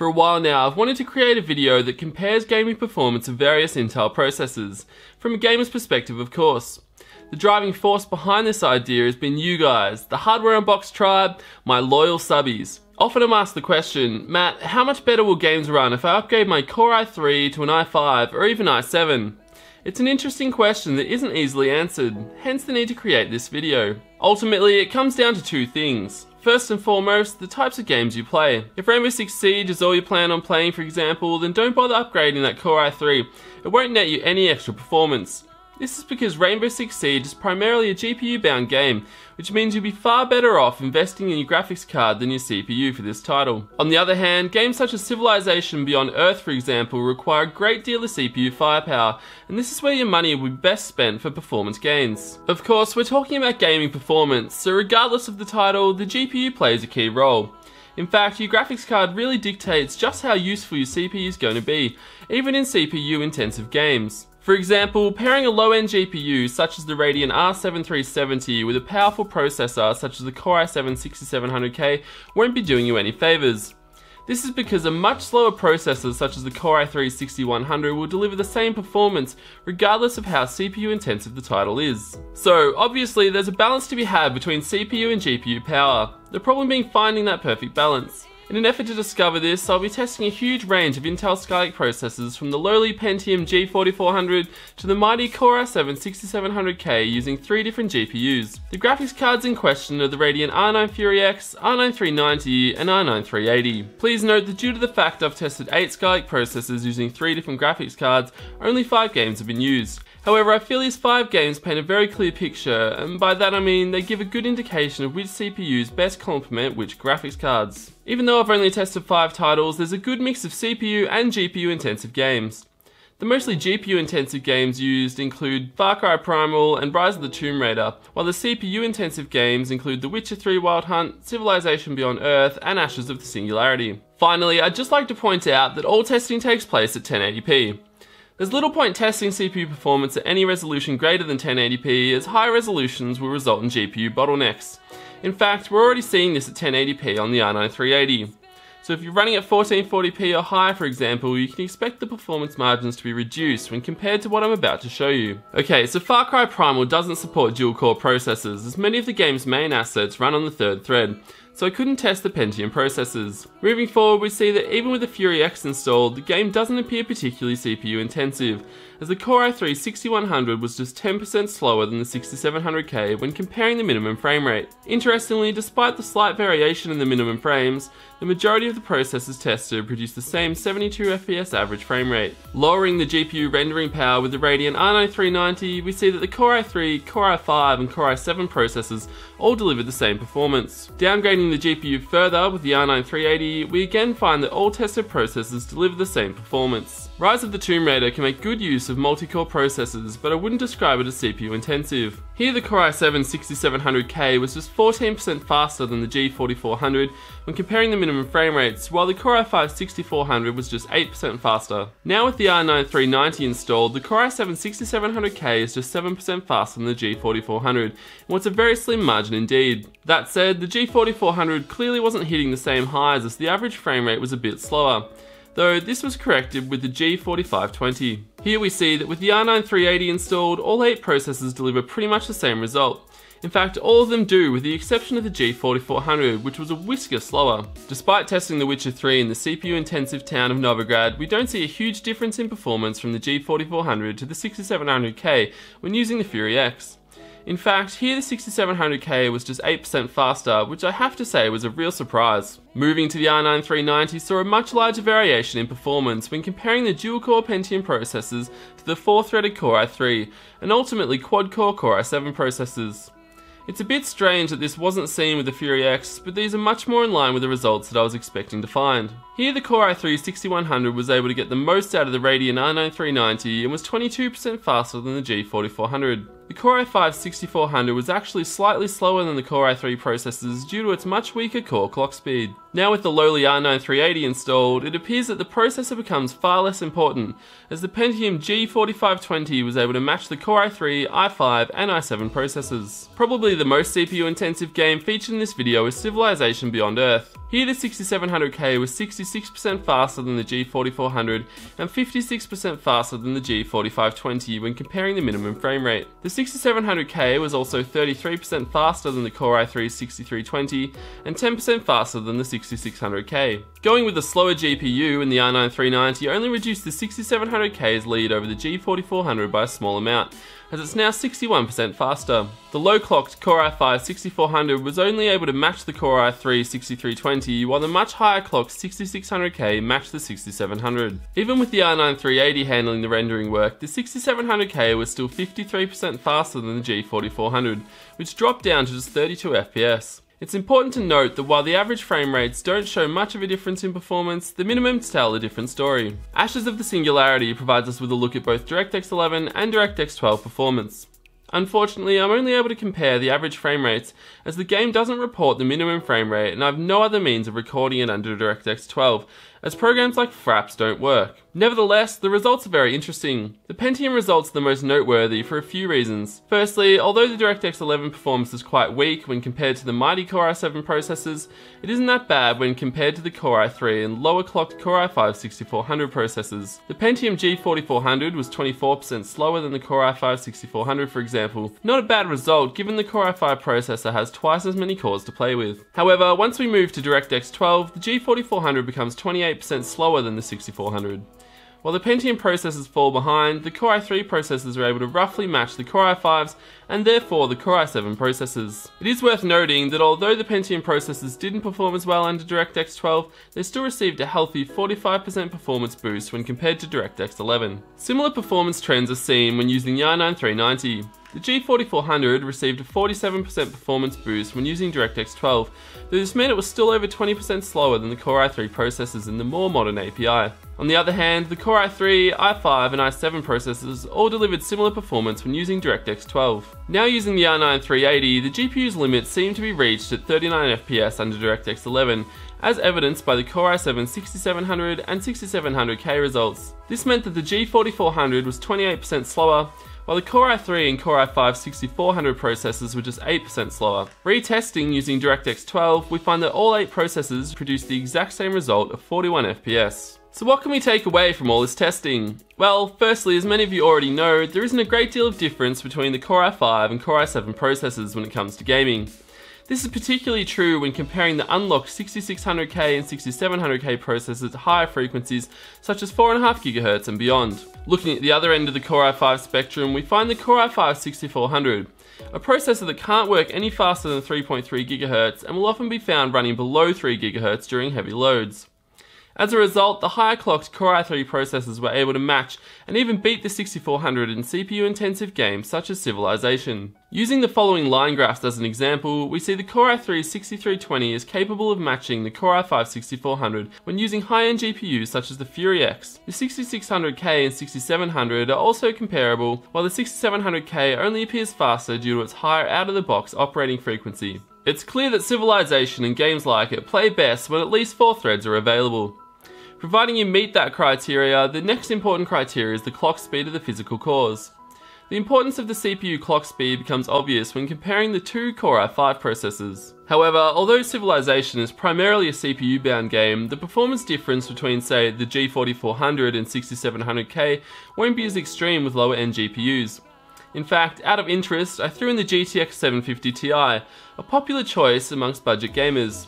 For a while now, I've wanted to create a video that compares gaming performance of various Intel processors, from a gamer's perspective of course. The driving force behind this idea has been you guys, the Hardware Unboxed tribe, my loyal subbies. Often I'm asked the question, Matt, how much better will games run if I upgrade my Core i3 to an i5 or even i7? It's an interesting question that isn't easily answered, hence the need to create this video. Ultimately, it comes down to two things. First and foremost, the types of games you play. If Rainbow Six Siege is all you plan on playing for example, then don't bother upgrading that Core i3, it won't net you any extra performance. This is because Rainbow Six Siege is primarily a GPU bound game, which means you'll be far better off investing in your graphics card than your CPU for this title. On the other hand, games such as Civilization Beyond Earth for example require a great deal of CPU firepower, and this is where your money will be best spent for performance gains. Of course, we're talking about gaming performance, so regardless of the title, the GPU plays a key role. In fact, your graphics card really dictates just how useful your CPU is going to be, even in CPU intensive games. For example, pairing a low-end GPU such as the Radeon R7 with a powerful processor such as the Core i7 6700K won't be doing you any favours. This is because a much slower processor such as the Core i3 6100 will deliver the same performance regardless of how CPU intensive the title is. So obviously there's a balance to be had between CPU and GPU power, the problem being finding that perfect balance. In an effort to discover this, I'll be testing a huge range of Intel Skylake processors from the lowly Pentium G4400 to the mighty Core i7 6700K using three different GPUs. The graphics cards in question are the Radeon R9 Fury X, R9 390 and R9 380. Please note that due to the fact I've tested 8 Skylake processors using three different graphics cards, only 5 games have been used. However, I feel these 5 games paint a very clear picture, and by that I mean they give a good indication of which CPUs best complement which graphics cards. Even though I've only tested 5 titles, there's a good mix of CPU and GPU intensive games. The mostly GPU intensive games used include Far Cry Primal and Rise of the Tomb Raider, while the CPU intensive games include The Witcher 3 Wild Hunt, Civilization Beyond Earth, and Ashes of the Singularity. Finally, I'd just like to point out that all testing takes place at 1080p. There's little point testing CPU performance at any resolution greater than 1080p as high resolutions will result in GPU bottlenecks. In fact, we're already seeing this at 1080p on the R9 380. So if you're running at 1440p or higher for example, you can expect the performance margins to be reduced when compared to what I'm about to show you. Okay, so Far Cry Primal doesn't support dual core processors as many of the game's main assets run on the third thread, so I couldn't test the Pentium processors. Moving forward, we see that even with the Fury X installed, the game doesn't appear particularly CPU intensive, as the Core i3 6100 was just 10% slower than the 6700K when comparing the minimum frame rate. Interestingly, despite the slight variation in the minimum frames, the majority of the processors tested produced the same 72 FPS average frame rate. Lowering the GPU rendering power with the Radeon R9 390, we see that the Core i3, Core i5 and Core i7 processors all delivered the same performance. Downgrading the GPU further with the R9 380, we again find that all tested processors deliver the same performance. Rise of the Tomb Raider can make good use of multi-core processors, but I wouldn't describe it as CPU intensive. Here the Core i7 6700K was just 14% faster than the G4400 when comparing the minimum frame rates, while the Core i5 6400 was just 8% faster. Now with the R9 390 installed, the Core i7 6700K is just 7% faster than the G4400, and what's a very slim margin indeed. That said, the G4400 clearly wasn't hitting the same highs as the average frame rate was a bit slower though this was corrected with the G4520. Here we see that with the R9 380 installed, all 8 processors deliver pretty much the same result. In fact, all of them do, with the exception of the G4400, which was a whisker slower. Despite testing The Witcher 3 in the CPU-intensive town of Novigrad, we don't see a huge difference in performance from the G4400 to the 6700K when using the Fury X. In fact, here the 6700K was just 8% faster, which I have to say was a real surprise. Moving to the R9 390 saw a much larger variation in performance when comparing the dual-core Pentium processors to the 4-threaded Core i3, and ultimately quad-core Core i7 processors. It's a bit strange that this wasn't seen with the Fury X, but these are much more in line with the results that I was expecting to find. Here the Core i3 6100 was able to get the most out of the Radeon R9 390 and was 22% faster than the G4400. The Core i5 6400 was actually slightly slower than the Core i3 processors due to its much weaker core clock speed. Now with the lowly R9 380 installed, it appears that the processor becomes far less important, as the Pentium G4520 was able to match the Core i3, i5 and i7 processors. Probably the most CPU intensive game featured in this video is Civilization Beyond Earth. Here the 6700K was 66% faster than the G4400 and 56% faster than the G4520 when comparing the minimum frame rate. The 6700K was also 33% faster than the Core i3 6320 and 10% faster than the 6600K. Going with a slower GPU in the R9 390 only reduced the 6700K's lead over the G4400 by a small amount, as it's now 61% faster. The low-clocked Core i5 6400 was only able to match the Core i3 6320, while the much higher clocked 6600K matched the 6700. Even with the R9 380 handling the rendering work, the 6700K was still 53% faster than the G4400, which dropped down to just 32 FPS. It's important to note that while the average frame rates don't show much of a difference in performance, the minimums tell a different story. Ashes of the Singularity provides us with a look at both DirectX 11 and DirectX 12 performance. Unfortunately, I'm only able to compare the average frame rates as the game doesn't report the minimum frame rate and I have no other means of recording it under DirectX 12, as programs like Fraps don't work. Nevertheless, the results are very interesting. The Pentium results are the most noteworthy for a few reasons. Firstly, although the DirectX 11 performance is quite weak when compared to the mighty Core i7 processors, it isn't that bad when compared to the Core i3 and lower clocked Core i5 6400 processors. The Pentium G4400 was 24% slower than the Core i5 6400 for example. Not a bad result given the Core i5 processor has twice as many cores to play with. However, once we move to DirectX 12, the G4400 becomes 28% slower than the 6400. While the Pentium processors fall behind, the Core i3 processors are able to roughly match the Core i5s and therefore the Core i7 processors. It is worth noting that although the Pentium processors didn't perform as well under DirectX 12, they still received a healthy 45% performance boost when compared to DirectX 11. Similar performance trends are seen when using the R9 390. The G4400 received a 47% performance boost when using DirectX 12, though this meant it was still over 20% slower than the Core i3 processors in the more modern API. On the other hand, the Core i3, i5 and i7 processors all delivered similar performance when using DirectX 12. Now using the R9 380, the GPU's limits seem to be reached at 39 FPS under DirectX 11, as evidenced by the Core i7 6700 and 6700K results. This meant that the G4400 was 28% slower, while the Core i3 and Core i5 6400 processors were just 8% slower. Retesting using DirectX 12, we find that all 8 processors produced the exact same result of 41 FPS. So what can we take away from all this testing? Well, firstly, as many of you already know, there isn't a great deal of difference between the Core i5 and Core i7 processors when it comes to gaming. This is particularly true when comparing the unlocked 6600K and 6700K processors to higher frequencies such as 4.5 GHz and beyond. Looking at the other end of the Core i5 spectrum, we find the Core i5 6400, a processor that can't work any faster than 3.3 GHz and will often be found running below 3 GHz during heavy loads. As a result, the higher clocked Core i3 processors were able to match and even beat the 6400 in CPU intensive games such as Civilization. Using the following line graphs as an example, we see the Core i3 6320 is capable of matching the Core i5 6400 when using high-end GPUs such as the Fury X. The 6600K and 6700 are also comparable, while the 6700K only appears faster due to its higher out-of-the-box operating frequency. It's clear that Civilization and games like it play best when at least 4 threads are available. Providing you meet that criteria, the next important criteria is the clock speed of the physical cores. The importance of the CPU clock speed becomes obvious when comparing the two Core i5 processors. However, although Civilization is primarily a CPU bound game, the performance difference between say the G4400 and 6700K won't be as extreme with lower end GPUs. In fact, out of interest, I threw in the GTX 750 Ti, a popular choice amongst budget gamers.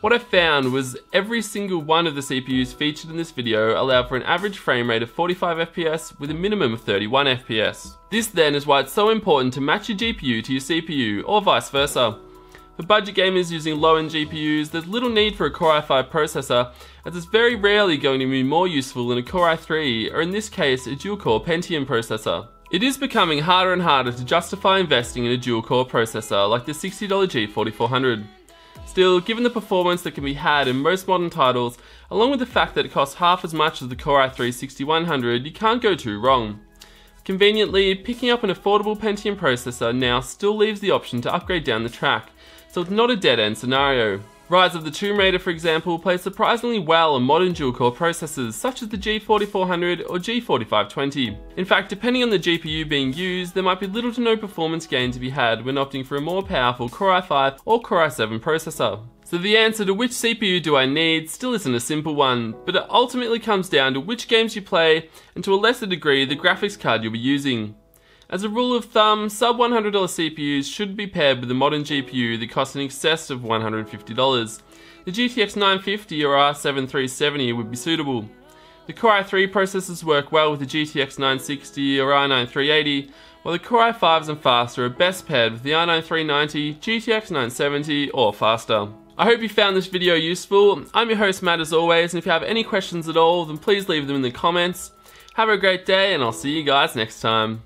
What I found was every single one of the CPUs featured in this video allowed for an average frame rate of 45 FPS with a minimum of 31 FPS. This then is why it's so important to match your GPU to your CPU, or vice versa. For budget gamers using low-end GPUs, there's little need for a Core i5 processor, as it's very rarely going to be more useful than a Core i3, or in this case, a dual-core Pentium processor. It is becoming harder and harder to justify investing in a dual-core processor like the $60 G4400. Still, given the performance that can be had in most modern titles, along with the fact that it costs half as much as the Core i3 6100, you can't go too wrong. Conveniently, picking up an affordable Pentium processor now still leaves the option to upgrade down the track, so it's not a dead-end scenario. Rise of the Tomb Raider, for example, plays surprisingly well on modern dual-core processors such as the G4400 or G4520. In fact, depending on the GPU being used, there might be little to no performance gain to be had when opting for a more powerful Core i5 or Core i7 processor. So the answer to which CPU do I need still isn't a simple one, but it ultimately comes down to which games you play and to a lesser degree the graphics card you'll be using. As a rule of thumb, sub $100 CPUs should be paired with a modern GPU that costs in excess of $150. The GTX 950 or R7 370 would be suitable. The Core i3 processors work well with the GTX 960 or R9 380, while the Core i5s and faster are best paired with the R9 390, GTX 970 or faster. I hope you found this video useful. I'm your host Matt as always, and if you have any questions at all, then please leave them in the comments. Have a great day, and I'll see you guys next time.